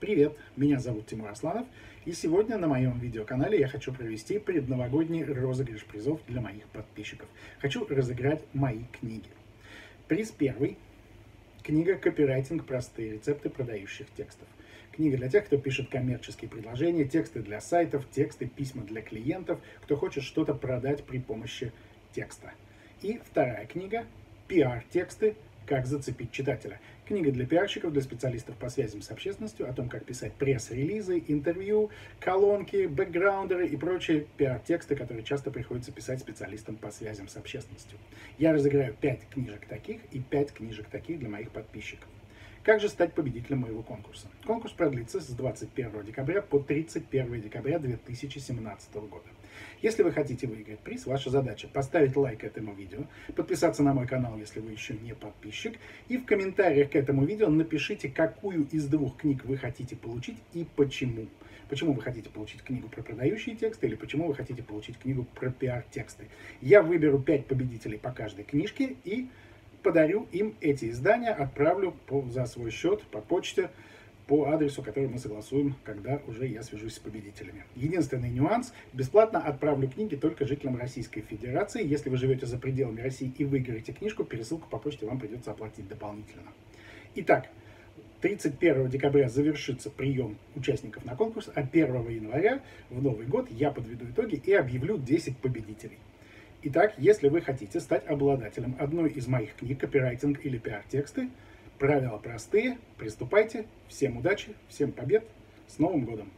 Привет, меня зовут Тимур Асланов, и сегодня на моем видеоканале я хочу провести предновогодний розыгрыш призов для моих подписчиков. Хочу разыграть мои книги. Приз первый. Книга «Копирайтинг. Простые рецепты продающих текстов». Книга для тех, кто пишет коммерческие предложения, тексты для сайтов, тексты, письма для клиентов, кто хочет что-то продать при помощи текста. И вторая книга «Пиар-тексты как зацепить читателя. Книга для пиарщиков, для специалистов по связям с общественностью, о том, как писать пресс-релизы, интервью, колонки, бэкграундеры и прочие пиар-тексты, которые часто приходится писать специалистам по связям с общественностью. Я разыграю 5 книжек таких и 5 книжек таких для моих подписчиков. Как же стать победителем моего конкурса? Конкурс продлится с 21 декабря по 31 декабря 2017 года. Если вы хотите выиграть приз, ваша задача поставить лайк этому видео, подписаться на мой канал, если вы еще не подписчик, и в комментариях к этому видео напишите, какую из двух книг вы хотите получить и почему. Почему вы хотите получить книгу про продающие тексты или почему вы хотите получить книгу про пиар-тексты. Я выберу 5 победителей по каждой книжке и подарю им эти издания, отправлю по, за свой счет по почте по адресу, который мы согласуем, когда уже я свяжусь с победителями. Единственный нюанс – бесплатно отправлю книги только жителям Российской Федерации. Если вы живете за пределами России и выиграете книжку, пересылку по почте вам придется оплатить дополнительно. Итак, 31 декабря завершится прием участников на конкурс, а 1 января в Новый год я подведу итоги и объявлю 10 победителей. Итак, если вы хотите стать обладателем одной из моих книг «Копирайтинг» или «Пиар-тексты», правила простые, приступайте. Всем удачи, всем побед, с Новым годом!